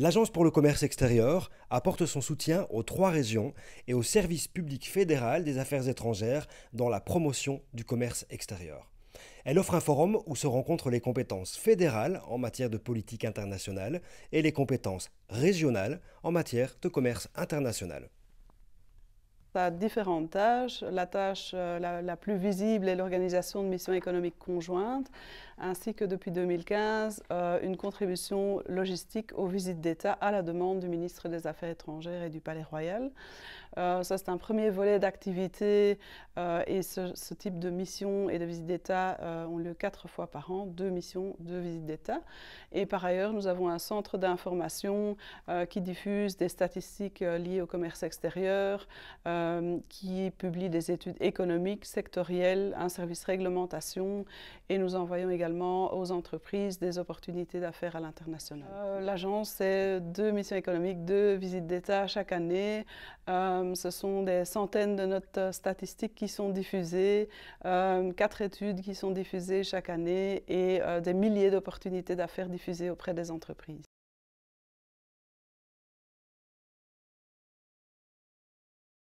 L'Agence pour le commerce extérieur apporte son soutien aux trois régions et au service public fédéral des affaires étrangères dans la promotion du commerce extérieur. Elle offre un forum où se rencontrent les compétences fédérales en matière de politique internationale et les compétences régionales en matière de commerce international. Ça a différentes tâches. La tâche euh, la, plus visible est l'organisation de missions économiques conjointes, ainsi que depuis 2015, euh, une contribution logistique aux visites d'État à la demande du ministre des Affaires étrangères et du Palais Royal. Euh, ça, c'est un premier volet d'activité et ce, type de missions et de visites d'État ont lieu quatre fois par an, deux missions, deux visites d'État. Et par ailleurs, nous avons un centre d'information qui diffuse des statistiques liées au commerce extérieur, euh, qui publie des études économiques, sectorielles, un service réglementation et nous envoyons également aux entreprises des opportunités d'affaires à l'international. Euh, l'agence, c'est deux missions économiques, deux visites d'État chaque année. Euh, ce sont des centaines de notes statistiques qui sont diffusées, quatre études qui sont diffusées chaque année et des milliers d'opportunités d'affaires diffusées auprès des entreprises.